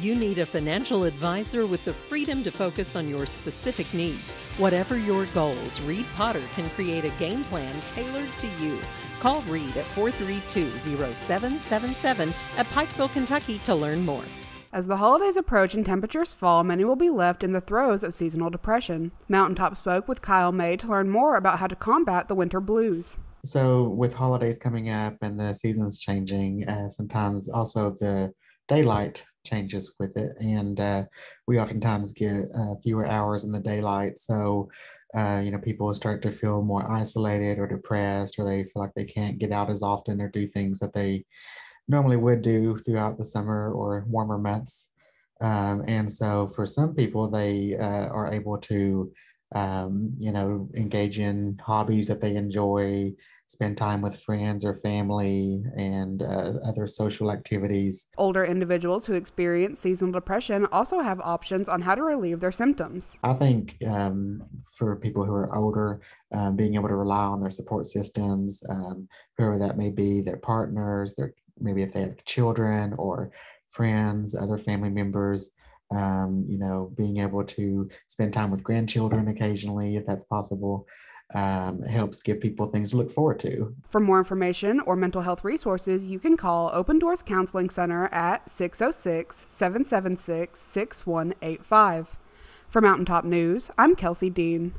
You need a financial advisor with the freedom to focus on your specific needs. Whatever your goals, Reed Potter can create a game plan tailored to you. Call Reed at 432 0777 at Pikeville, Kentucky to learn more. As the holidays approach and temperatures fall, many will be left in the throes of seasonal depression. Mountaintop spoke with Kyle May to learn more about how to combat the winter blues. So, with holidays coming up and the seasons changing, uh, sometimes also the daylight changes with it, and uh, we oftentimes get uh, fewer hours in the daylight. So, uh, you know, people start to feel more isolated or depressed, or they feel like they can't get out as often or do things that they normally would do throughout the summer or warmer months. Um, and so, for some people, they uh, are able to, um, you know, engage in hobbies that they enjoy, spend time with friends or family and uh, other social activities. Older individuals who experience seasonal depression also have options on how to relieve their symptoms. I think um, for people who are older, um, being able to rely on their support systems, um, whoever that may be, their partners, their maybe if they have children or friends, other family members. Um, you know, being able to spend time with grandchildren occasionally, if that's possible, um, helps give people things to look forward to. For more information or mental health resources, you can call Open Doors Counseling Center at 606 776 6185. For Mountaintop News, I'm Kelsey Dean.